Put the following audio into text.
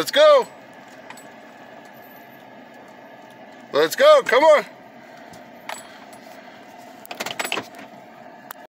Let's go. Let's go. Come on.